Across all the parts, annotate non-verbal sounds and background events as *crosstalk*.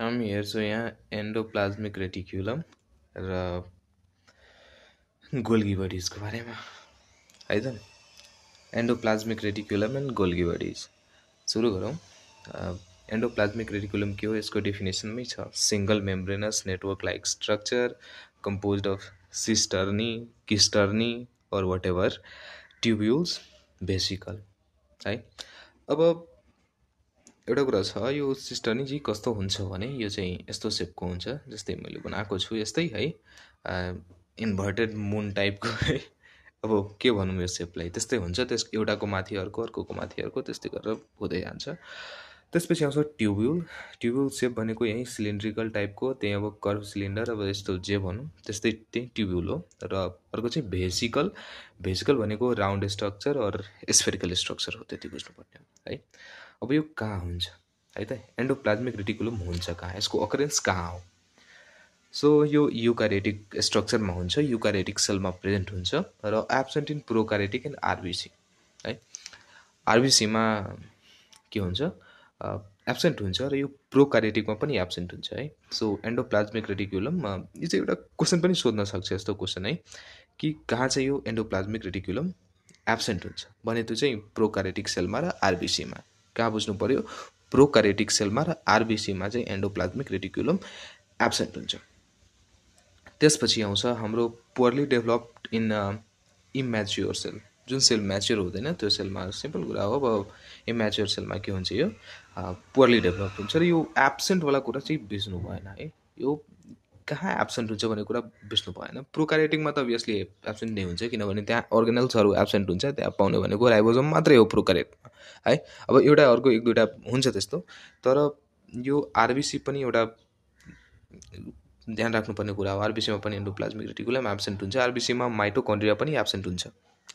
हामी हेर्छौँ यहाँ एन्डोप्लाज्मिक रेटिक्युलम र गोल्गी बडिजको बारेमा है त endoplasmic reticulum and Golgi bodies सुरु गरौँ एन्डोप्लाज्मिक रेटिक्युलम के हो यसको डेफिनेसनमै single membranous network like structure compose of cisternae cisternae or whatever tubules vesicle है अब एउटा कुरा छ यो सिस्टर्नी चाहिँ कस्तो हुन्छ भने यो चाहिँ यस्तो सेपको हुन्छ जस्तै मैले बनाएको छु यस्तै है। इन्भर्टेड मुन टाइपको है। अब के भनौँ यो सेपलाई त्यस्तै हुन्छ त्यस एउटाको माथि अर्को अर्कोको माथि अर्को त्यस्तै गरेर हुँदै जान्छ। त्यसपछि आउँछ ट्युब्युल ट्युब्युल सेप भनेको यहीँ सिलिन्ड्रिकल टाइपको त्यही अब कर्भ सिलिन्डर अब यस्तो जे भनौँ त्यस्तै त्यही ट्युब्युल हो। र अर्को चाहिँ भेसिकल भेसिकल भनेको round structure or spherical structure हो त्यति बुझ्नुपर्ने है। अब यो कहाँ हुन्छ? है त? एन्डोप्लाज्मिक रेटिकुलम हुन्छ कहाँ? यसको अकरेन्स कहाँ हो? सो यो युकारेटिक स्ट्रक्चरमा हुन्छ युकारेटिक सेलमा प्रेजेन्ट हुन्छ र absent in prokaryotic and RBC है? आरबिसीमा के हुन्छ? एब्सेन्ट हुन्छ र यो प्रोकारेटिकमा पनि एब्सेन्ट हुन्छ है? सो एन्डोप्लाज्मिक रेटिकुलम यो चाहिँ एउटा क्वेसन पनि सोध्न सक्छ यस्तो क्वेसन है? कि कहाँ चाहिँ यो एन्डोप्लाज्मिक रेटिकुलम एब्सेन्ट हुन्छ? भने त्यो चाहिँ प्रोकारेटिक सेलमा र आरबिसीमा कहाँ बुझ्नु पऱ्यो प्रोकारेटिक सेलमा र आरबिसीमा चाहिँ एन्डोप्लाज्मिक रेटिकुलम एब्सेन्ट हुन्छ। त्यसपछि आउँछ हाम्रो poorly developed in immature cell जुन सेल म्याच्योर हुँदैन त्यो सेलमा सिम्पल कुरा हो अब इम्याच्योर सेलमा के हुन्छ यो? पुवरली डेभलप हुन्छ र यो एब्सेन्टवाला कुरा चाहिँ बुझ्नु भएन है। यो कहाँ एब्सेन्ट हुन्छ भन्ने कुरा बुझ्नु भएन। प्रोकारेटिकमा त अभियसली एब्सेन्ट नै हुन्छ किनभने त्यहाँ अर्गेनल्सहरू एब्सेन्ट हुन्छ त्यहाँ पाउने भनेको राइबोजम मात्रै हो प्रोकारेटमा है? अब एउटा अर्को एक दुइटा हुन्छ त्यस्तो तर यो आरबिसी पनि एउटा ध्यान राख्नुपर्ने कुरा हो। आरबिसीमा पनि एन्डोप्लाज्मिक रेटिकुलम एब्सेन्ट हुन्छ। आरबिसीमा माइट्रोकन्ड्रिया पनि एब्सेन्ट हुन्छ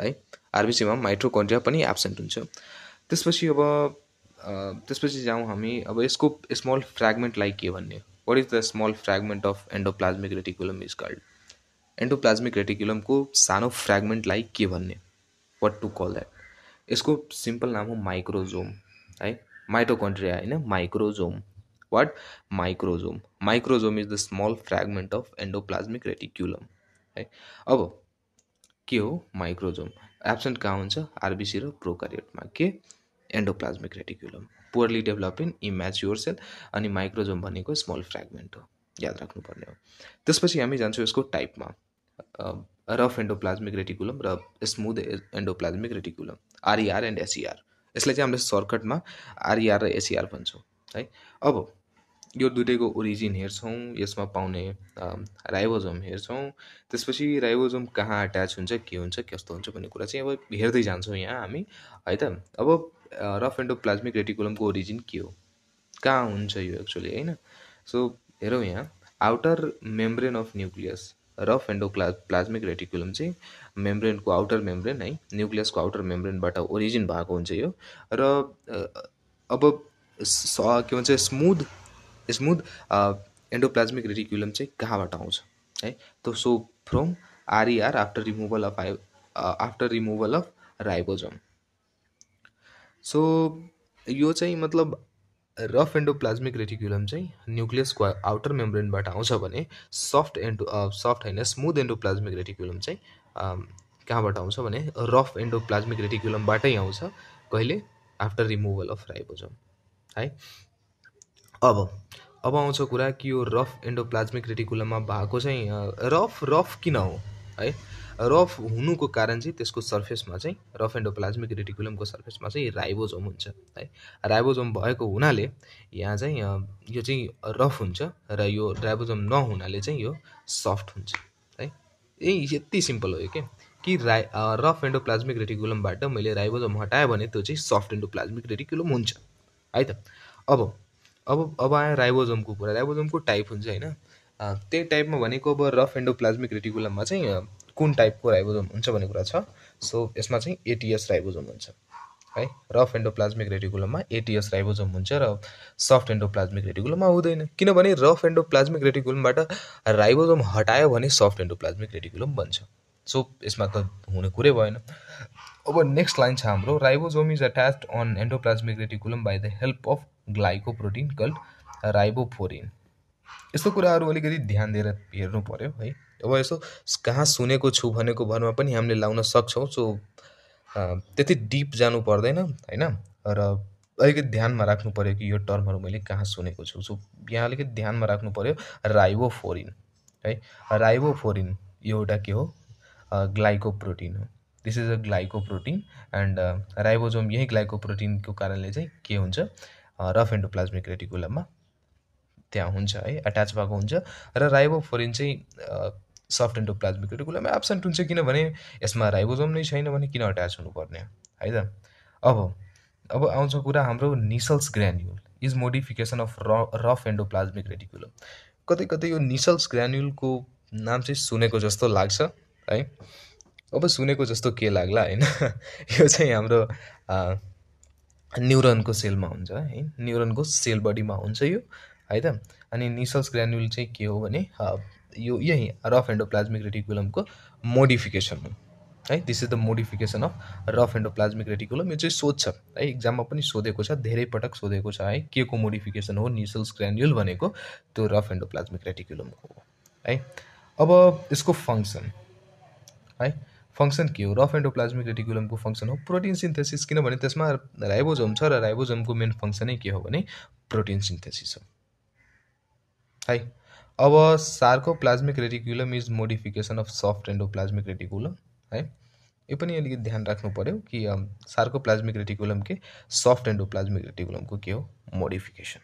है? आरबिसीमा माइट्रोकन्ड्रिया पनि एब्सेन्ट हुन्छ। त्यसपछि अब त्यसपछि जाउँ हामी। अब यसको स्मल फ्रेगमेन्टलाई के भन्ने what is the small fragment of endoplasmic reticulum is called endoplasmic रेटिकुलमको सानो फ्रेगमेन्टलाई के भन्ने। वाट टु कल द्याट यसको सिम्पल नाम हो माइक्रोजोम है माइटोकन्ट्रिया होइन microsome what microsome microsome is the small fragment of endoplasmic reticulum है अब के हो? माइक्रोजोम एब्सेन्ट कहाँ हुन्छ? आरबिसी र प्रोकारियोटमा के? Endoplasmic reticulum poorly develop in immature cell अनि माइक्रोजोम भनेको स्मल फ्रेगमेन्ट हो। याद राख्नुपर्ने हो। त्यसपछि हामी जान्छौँ यसको टाइपमा रफ एन्डोप्लाज्मिक रेटिकुलम र smooth endoplasmic reticulum RER and SER यसलाई चाहिँ हामीले सर्टकटमा आरइआर र एसिआर भन्छौँ है। अब यो दुइटैको ओरिजिन हेर्छौँ यसमा पाउने राइबोजोम हेर्छौँ। त्यसपछि राइबोजोम कहाँ अट्याच हुन्छ के हुन्छ कस्तो हुन्छ भन्ने कुरा चाहिँ अब हेर्दै जान्छौँ यहाँ हामी है त? अब रफ एन्डोप्लाज्मिक रेटिकुलमको ओरिजिन के हो? कहाँ हुन्छ यो एक्चुअली होइन? सो हेरौँ यहाँ outer membrane of nucleus rough endoplasmic reticulum चाहिँ मेम्ब्रेनको आउटर मेम्ब्रेन है? न्युक्लियसको आउटर मेम्ब्रेनबाट ओरिजिन भएको हुन्छ यो। र अब के भन्छ स्मुथ स्मुथ एन्डोप्लाज्मिक रेटिकुलम चाहिँ कहाँबाट आउँछ है? त so from RER after removal of I after removal of ribosome so यो चाहिँ मतलब रफ एन्डोप्लाज्मिक रेटिकुलम चाहिँ न्युक्लियसको आउटर मेम्ब्रेनबाट आउँछ भने सफ्ट एन्डो सफ्ट होइन स्मुथ एन्डोप्लाज्मिक रेटिकुलम चाहिँ कहाँबाट आउँछ भने रफ एन्डोप्लाज्मिक रेटिकुलमबाटै आउँछ कहिले? आफ्टर रिमुभल अफ राइबोजम है? अब अब आउँछ कुरा कि यो रफ एन्डोप्लाज्मिक रेटिकुलममा भएको चाहिँ रफ रफ किन हो? है। रफ हुनुको कारण चाहिँ त्यसको सर्फेसमा चाहिँ रफ एन्डोप्लाज्मिक रेटिकुलमको सर्फेसमा चाहिँ राइबोजोम हुन्छ है। राइबोजोम भएको हुनाले यहाँ चाहिँ यो चाहिँ रफ हुन्छ र यो राइबोजोम नहुनाले चाहिँ यो सफ्ट हुन्छ है। यही यति सिम्पल हो यो के? कि राइ रफ एन्डोप्लाज्मिक रेटिकुलमबाट मैले राइबोजोम हटाएँ भने त्यो चाहिँ सफ्ट एन्डोप्लाज्मिक रेटिकुलम हुन्छ है त। अब अब अब आयो राइबोजोमको कुरा। राइबोजोमको टाइप हुन्छ होइन? त्यही टाइपमा भनेको अब रफ एन्डोप्लाज्मिक रेटिकुलममा चाहिँ कुन टाइपको राइबोजोम हुन्छ भन्ने कुरा छ। सो यसमा चाहिँ एटिएस राइबोजोम हुन्छ। है रफ एन्डोप्लाज्मिक रेटिकुलममा एटिएस राइबोजोम हुन्छ र सफ्ट एन्डोप्लाज्मिक रेटिकुलममा हुँदैन। किनभने रफ एन्डोप्लाज्मिक रेटिकुलमबाट राइबोजोम हटायो भने सफ्ट एन्डोप्लाज्मिक रेटिकुलम बन्छ। सो यसमा त हुने कुरै भएन। अब नेक्स्ट लाइन छ हाम्रो। Ribosome is attached on endoplasmic reticulum by the help of glycoprotein called ribophorin. यस्तो कुराहरू अलिकति ध्यान दिएर हेर्नु पऱ्यो है। अब यसो कहाँ सुनेको छु भनेको भरमा पनि हामीले लाउन सक्छौँ सो त्यति डिप जानु पर्दैन होइन? र अलिकति ध्यानमा राख्नु पऱ्यो कि यो टर्महरू मैले कहाँ सुनेको छु। सो यहाँ अलिकति ध्यानमा राख्नु पऱ्यो राइबोफोरिन है। राइबोफोरिन यो एउटा के हो? ग्लाइकोप्रोटिन हो। This is a glycoprotein and ribosome यही ग्लाइकोप्रोटिनको कारणले चाहिँ के हुन्छ? रफ एन्डोप्लाज्मिक रेटिकुलममा त्यहाँ हुन्छ है एट्याच भएको हुन्छ र राइबोफोरिन चाहिँ सफ्ट एन्डोप्लाज्मिक रेटिकुलममा एब्सेन्ट हुन्छ किनभने यसमा राइबोजोम नै छैन भने किन अट्याच हुनुपर्ने है त? अब अब आउँछ कुरा हाम्रो Nissl's granule is modification of र रफ एन्डोप्लाज्मिक रेटिकुलम कतै कतै यो निसल्स ग्रान्युलको नाम चाहिँ सुनेको जस्तो लाग्छ है? अब सुनेको जस्तो के लाग्ला होइन? *laughs* यो चाहिँ हाम्रो न्युरोनको सेलमा हुन्छ है? न्युरोनको सेल बडीमा हुन्छ यो। है त? अनि निसल्स ग्रान्युल चाहिँ के हो भने यो यही रफ एन्डोप्लाज्मिक रेटिकुलमको मोडिफिकेसन हो। है this is the modification of rough endoplasmic reticulum. यो चाहिँ सोध्छ। है इक्जाममा पनि सोधेको छ धेरै पटक सोधेको छ है के को मोडिफिकेसन हो निसल्स ग्रान्युल भनेको त्यो रफ एन्डोप्लाज्मिक रेटिकुलमको हो। है अब यसको फङ्सन है फङ्सन के हो? रफ एन्डोप्लाज्मिक रेटिकुलमको फङ्सन हो प्रोटिन सिन्थेसिस। किनभने त्यसमा राइबोजोम छ र राइबोजोमको मेन फङ्सनै के हो भने प्रोटिन सिन्थेसिस हो। है। अब sarcoplasmic reticulum is modification of soft endoplasmic reticulum है। यो पनि अलिकति ध्यान राख्नु पऱ्यो कि सार्कोप्लाज्मिक रेटिकुलम के सफ्ट एन्डोप्लाज्मिक रेटिकुलमको के हो? मोडिफिकेसन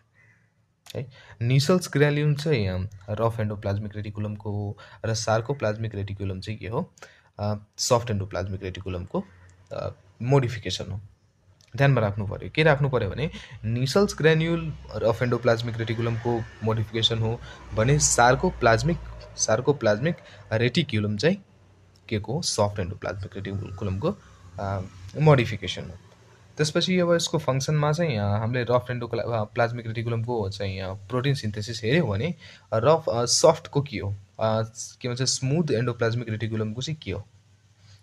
है। निसल्स ग्राल्युम चाहिँ रफ एन्डोप्लाज्मिक रेटिकुलमको हो र सार्कोप्लाज्मिक रेटिकुलम चाहिँ के हो? सफ्ट एन्डोप्लाज्मिक रेटिकुलमको मोडिफिकेसन हो। ध्यानमा राख्नु पऱ्यो के राख्नु पऱ्यो भने निसल्स ग्रेन्युल रफ एन्डोप्लाज्मिक रेटिकुलमको मोडिफिकेसन हो भने sarcoplasmic sarcoplasmic reticulum चाहिँ के को? सफ्ट एन्डोप्लाज्मिक रेटिकुलमको मोडिफिकेसन हो। त्यसपछि अब यसको फङ्सनमा चाहिँ हामीले रफ एन्डो प्लाज्मिक रेटिकुलमको चाहिँ प्रोटिन सिन्थेसिस हेऱ्यौँ भने रफ सफ्टको के हो? के भन्छ स्मुथ एन्डोप्लाज्मिक रेटिकुलमको चाहिँ के हो?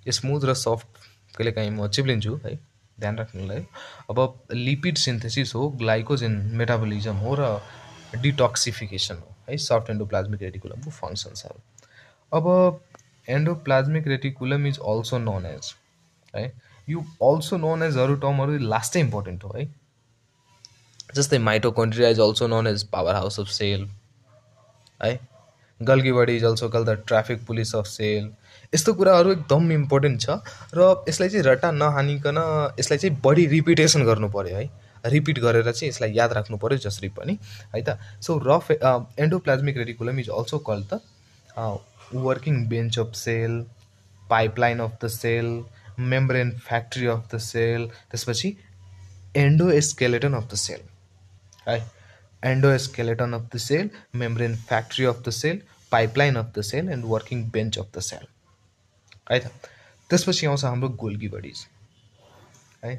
स्मुथ र सफ्ट कहिलेकाहीँ म चिप्लिन्छु है। ध्यान राख्नुलाई। अब लिपिड सिन्थेसिस हो ग्लाइकोजेन मेटाबोलिजम हो र डिटोक्सिफिकेसन हो। है सफ्ट एन्डोप्लाज्मिक रेटिकुलमको फङ्सन्सहरू अब endoplasmic reticulum is also known as है यो अल्सो नोन एजहरू टर्महरू लास्टै इम्पोर्टेन्ट हो है। जस्तै mitochondria is also known as power house of cell है। Golgi body is call the traffic police of cell यस्तो कुराहरू एकदम इम्पोर्टेन्ट छ र यसलाई चाहिँ रटा नहानिकन यसलाई चाहिँ बढी रिपिटेसन गर्नु पऱ्यो है। रिपिट गरेर चाहिँ यसलाई याद राख्नु पऱ्यो जसरी पनि है त? So rough endoplasmic reticulum is also call the working bench of cell pipeline of the cell membrane factory of the cell त्यसपछि एन्डोस्केलेटन अफ द सेल है endoskeleton of the cell membrane factory of the cell pipeline of the cell and working bench of the cell है त? त्यसपछि आउँछ हाम्रो Golgi bodies है?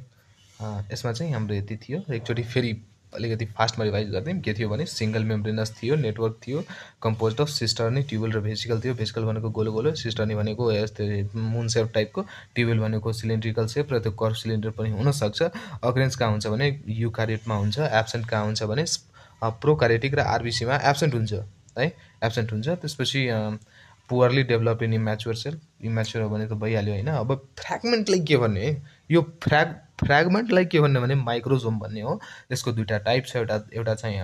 यसमा चाहिँ हाम्रो यति थियो। एकचोटि फेरि अलिकति फास्टमा रिभाइज गरिदिउँ के थियो भने सिङ्गल मेम्ब्रेनस थियो नेटवर्क थियो कम्पोज अफ सिस्टर्नी ट्युबल र भेसिकल थियो। भेसिकल भनेको गोलो गोलो सिस्टर्नी भनेको यस्तो मुन सेप टाइपको ट्युबल भनेको सिलिन्ड्रिकल सेप र त्यो कर्भ सिलिन्डर पनि हुनसक्छ। अग्रेन्स कहाँ हुन्छ भने युकारेटमा हुन्छ। एब्सेन्ट कहाँ हुन्छ भने प्रोकारेटिक र आरबिसीमा एब्सेन्ट हुन्छ है? एब्सेन्ट हुन्छ। त्यसपछि poorly develop in immature cell immature हो भने त भइहाल्यो होइन। अब फ्रेगमेन्टलाई के भन्ने यो फ्रेग फ्रेगमेन्टलाई के भन्ने भने माइक्रोजोम भन्ने हो। यसको दुइटा टाइप छ एउटा एउटा चाहिँ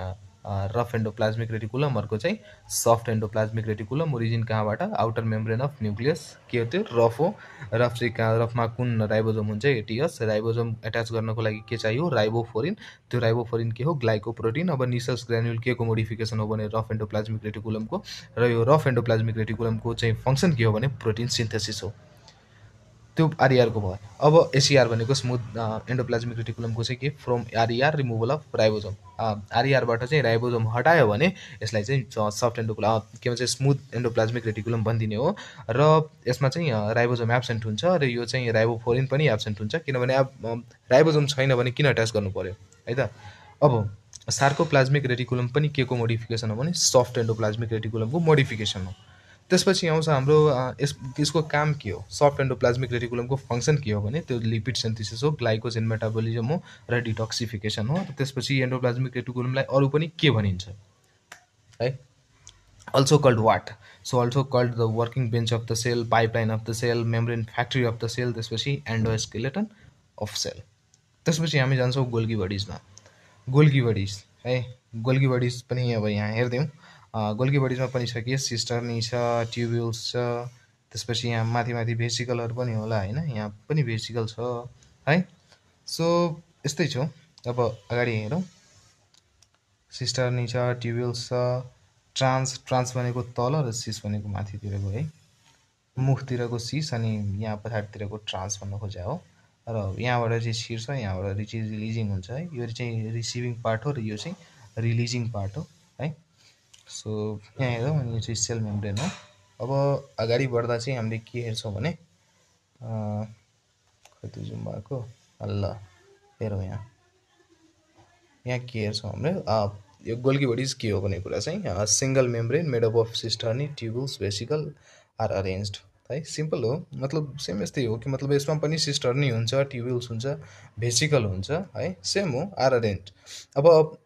रफ एन्डोप्लाज्मिक रेटिकुलम अर्को चाहिँ सफ्ट एन्डोप्लाज्मिक रेटिकुलम ओरिजिन कहाँबाट? आउटर मेम्ब्रेन अफ न्युक्लियस के हो त्यो? रफ हो। रफ चाहिँ कहाँ? रफमा कुन राइबोजोम हुन्छ? एटियस राइबोजोम एट्याच गर्नको लागि के चाहियो? राइबोफोरिन त्यो राइबोफोरिन के हो? ग्लाइकोप्रोटिन अब निसल्स ग्रान्युल के को मोडिफिकेसन हो भने रफ एन्डोप्लाज्मिक रेटिकुलमको र यो रफ एन्डोप्लाज्मिक रेटिकुलमको चाहिँ फङ्सन के हो भने प्रोटिन सिन्थेसिस हो। त्यो आरइआरको भयो। अब एसिआर भनेको स्मुथ एन्डोप्लाज्मिक रेटिकुलमको चाहिँ के from RER removal of ribosome आरइआरबाट चाहिँ राइबोजोम हटायो भने यसलाई चाहिँ सफ्ट एन्डोप्ला के भन्छ स्मुथ एन्डोप्लाज्मिक रेटिकुलम भनिदिने हो। र यसमा चाहिँ राइबोजोम एब्सेन्ट हुन्छ र यो चाहिँ राइबोफोरिन पनि एब्सेन्ट हुन्छ। किनभने अब राइबोजोम छैन भने किन अट्याच गर्नु पऱ्यो है त? अब सार्कोप्लाज्मिक रेटिकुलम पनि के को मोडिफिकेसन हो भने सफ्ट एन्डोप्लाज्मिक रेटिकुलमको मोडिफिकेसन हो। त्यसपछि आउँछ हाम्रो यस यसको काम के हो? सफ्ट एन्डोप्लाज्मिक रेटिकुलमको फङ्सन के हो भने त्यो लिपिड सेन्थिसिस हो ग्लाइकोजेन मेटाबोलिजम हो र डिटोक्सिफिकेसन हो। त्यसपछि एन्डोप्लाज्मिक रेटिकुलमलाई अरू पनि के भनिन्छ? है? Also called what so also called the working bench of the cell pipeline of the cell membrane factory of the cell त्यसपछि एन्डोस्केलेटन अफ सेल त्यसपछि हामी जान्छौँ गोल्गी बडिजमा। गोल्गी बडिज है? गोल्गी बडिज पनि अब यहाँ हेरिदिउँ गोल्की बडिजमा पनि छ कि? सिस्टर्नी छ ट्युब्युल्स छ त्यसपछि यहाँ माथि माथि भेसिकलहरू पनि होला होइन? यहाँ पनि भेसिकल छ है? सो यस्तै छ अब अगाडि हेरौँ। सिस्टर्नी छ ट्युब्युल्स छ ट्रान्स ट्रान्स भनेको तल र सिस भनेको माथितिरको है? मुखतिरको सिस अनि यहाँ पछाडितिरको ट्रान्स भन्न खोजे हो। र यहाँबाट चाहिँ छिर्छ यहाँबाट चाहिँ रिलिजिङ हुन्छ है? यो चाहिँ रिसिभिङ पार्ट हो र यो चाहिँ रिलिजिङ पार्ट हो है? सो यहाँ हेरौँ अनि यो चाहिँ सेल मेम्ब्रेन हो। अब अगाडि बढ्दा चाहिँ हामीले के हेर्छौँ भने कति जुम भएको? ल हेरौँ यहाँ। यहाँ के हेर्छौँ हामीले यो गोल्की बडिज के हो भन्ने कुरा चाहिँ single membrane made up of cisternae tubules vesicle are arrange है सिम्पल हो। मतलब सेम यस्तै हो कि मतलब यसमा पनि सिस्टर्नी हुन्छ ट्युबल्स हुन्छ भेसिकल हुन्छ है सेम हो आर अरेन्ज अब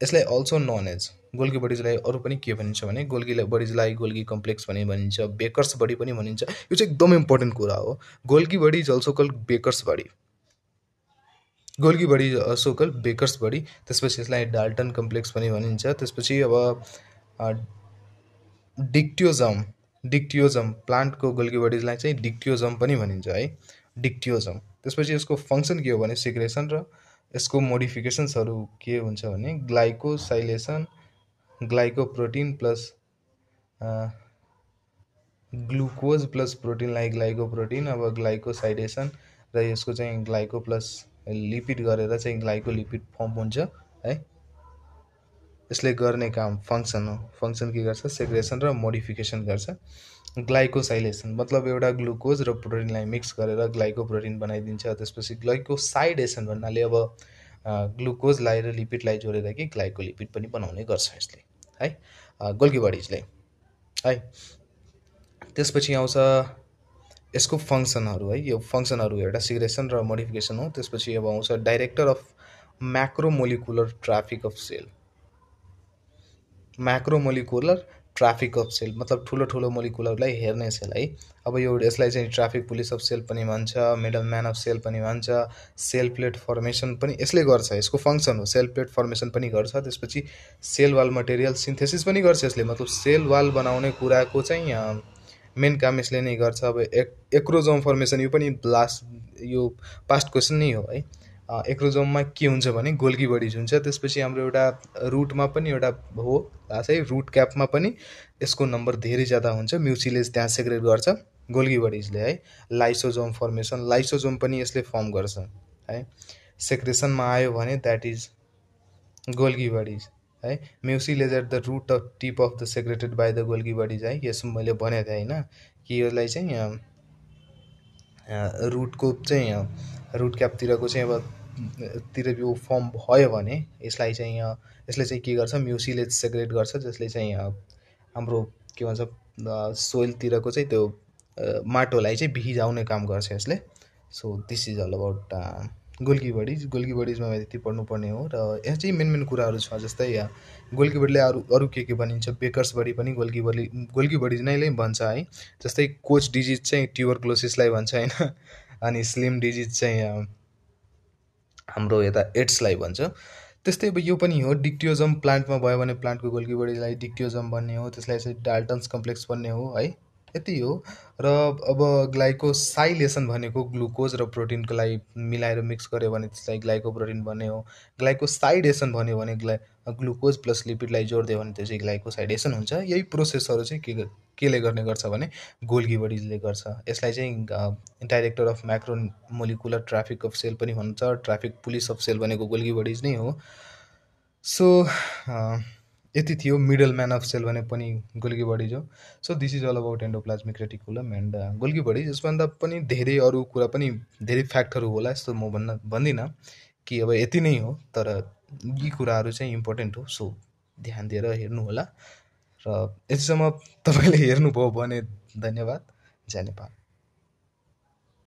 यसलाई अल्सो नन एज गोल्गी बडिजलाई अरू पनि के भनिन्छ भने गोल्गी बडिजलाई गोल्गी कम्प्लेक्स भने भनिन्छ बेकर्स बडी पनि भनिन्छ। यो चाहिँ एकदम इम्पोर्टेन्ट कुरा हो। Golgi body is also call Baker's body. Golgi body also Baker's body. त्यसपछि यसलाई डाल्टन कम्प्लेक्स पनि भनिन्छ। त्यसपछि अब डिक्टियोजम डिक्टियोजम प्लान्टको गोल्गी बडिजलाई चाहिँ डिक्टियोजम पनि भनिन्छ है। डिक्टियोजम। त्यसपछि यसको फङ्सन के हो भने सिग्रेसन र यसको मोडिफिकेसन्सहरू के हुन्छ भने glycosylation glycoprotein plus glucose plus प्रोटिनलाई glycoprotein अब ग्लाइकोसाइडेसन र यसको चाहिँ ग्लाइको प्लस लिपिड गरेर चाहिँ ग्लाइकोलिपिड फर्म हुन्छ है? यसले गर्ने काम फङ्सन हो। फङ्सन के गर्छ? सेग्रेसन र मोडिफिकेसन गर्छ। ग्लाइकोसाइलेसन मतलब एउटा ग्लुकोज र प्रोटिनलाई मिक्स गरेर ग्लाइकोप्रोटिन बनाइदिन्छ। त्यसपछि ग्लाइकोसाइडेसन भन्नाले अब ग्लुकोजलाई र लिपिडलाई जोडेर कि ग्लाइकोलिपिड पनि बनाउने गर्छ यसले। है गोल्की बडिजले। है त्यसपछि आउँछ यसको फङ्सनहरू है यो फङ्सनहरू एउटा सिग्रेसन र मोडिफिकेसन हो। त्यसपछि अब आउँछ director of macromolecular traffic of cell. Macromolecular traffic of cell मतलब ठुलो ठुलो मोलिकुलहरूलाई हेर्ने सेल है। अब यो यसलाई चाहिँ ट्राफिक पुलिस अफ सेल पनि भन्छ मिडल म्यान अफ सेल पनि भन्छ सेल प्लेट फर्मेसन पनि यसले गर्छ। यसको फङ्सन हो सेल प्लेट फर्मेसन पनि गर्छ। त्यसपछि सेल वाल मटेरियल सिन्थेसिस पनि गर्छ यसले। मतलब सेल वाल बनाउने कुराको चाहिँ मेन काम यसले नै गर्छ। अब एक एक्रोजोम फर्मेसन यो पनि लास्ट यो पास्ट क्वेसन नै हो है। एक्रोजोममा के हुन्छ भने गोल्की बडिज हुन्छ त्यसपछि हाम्रो एउटा रुटमा पनि एउटा हो है रुट क्यापमा पनि यसको नम्बर धेरै ज्यादा हुन्छ। म्युसिलेज त्यहाँ सेग्रेट गर्छ गोल्गी बडिजले है। लाइसोजोम फर्मेसन लाइसोजोम पनि यसले फर्म गर्छ है। सेक्रेसनमा आयो भने द्याट इज गोल्गी बडिज है। Mucilage at the root of tip of the secreted by the Golgi bodies है। यसो मैले भनेको थिएँ होइन। कि यसलाई चाहिँ रुटको चाहिँ रुट क्यापतिरको चाहिँ अब तिर यो फर्म भयो भने यसलाई चाहिँ यसले चाहिँ के गर्छ? म्युसिले सेग्रेट गर्छ जसले चाहिँ हाम्रो के भन्छ सोइलतिरको चाहिँ त्यो माटोलाई चाहिँ भिजाउने काम गर्छ यसले। So this is all about Golgi bodies Golgi बडिजमा यति पढ्नुपर्ने हो र यहाँ चाहिँ मेन मेन कुराहरू छ जस्तै गोल्की बडीले अरू अरू के के भनिन्छ? बेकर्स बडी पनि गोल्की बडी गोल्की बडिज नै भन्छ है। जस्तै कोच डिजिज चाहिँ ट्युबरक्लोसिसलाई भन्छ होइन? अनि स्लिम डिजिज चाहिँ हाम्रो यता एड्सलाई भन्छ। त्यस्तै अब यो पनि हो डिक्टियोजम प्लान्टमा भयो भने प्लान्टको गोल्की बडीलाई डिक्टियोजम भन्ने हो त्यसलाई चाहिँ डाल्टन्स कम्प्लेक्स भन्ने हो है। यति हो। र अब ग्लाइकोसाइलेसन भनेको ग्लुकोज र प्रोटिनको लागि मिलाएर मिक्स गऱ्यो भने त्यसलाई ग्लाइकोप्रोटिन भन्ने हो। ग्लाइकोसाइडेसन भन्यो भने ग्ला ग्लुकोज प्लस लिपिडलाई जोडिदियो भने त्यो चाहिँ ग्लाइकोसाइडेसन हुन्छ। यही प्रोसेसहरू चाहिँ के केले गर्ने गर्छ भने गोल्गी बडिजले गर्छ। यसलाई चाहिँ director of macro molecular traffic of cell पनि भन्छ। ट्राफिक पुलिस अफ सेल भनेको गोल्गी बडिज नै हो। सो यति थियो मिडल म्यान अफ सेल भने पनि गोल्की बडिज हो so this is all about endoplasmic reticulum and Golgi bodies यसभन्दा पनि धेरै अरू कुरा पनि धेरै फ्याक्टहरू होला यस्तो म भन्न भन्दिनँ कि अब यति नै हो तर यी कुराहरू चाहिँ इम्पोर्टेन्ट हो। सो ध्यान दिएर हेर्नु होला। र यतिसम्म तपाईँले हेर्नुभयो भने धन्यवाद। जय नेपाल।